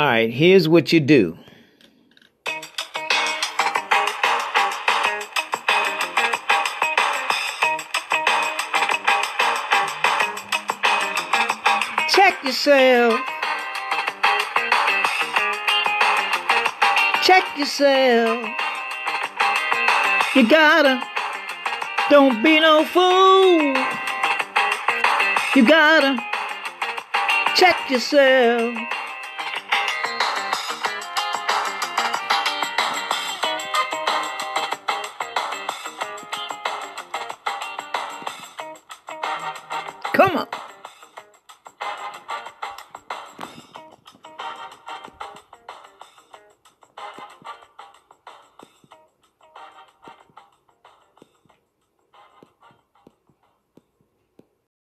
All right, here's what you do. Check yourself. Check yourself. You gotta. Don't be no fool. You gotta check yourself. Come on.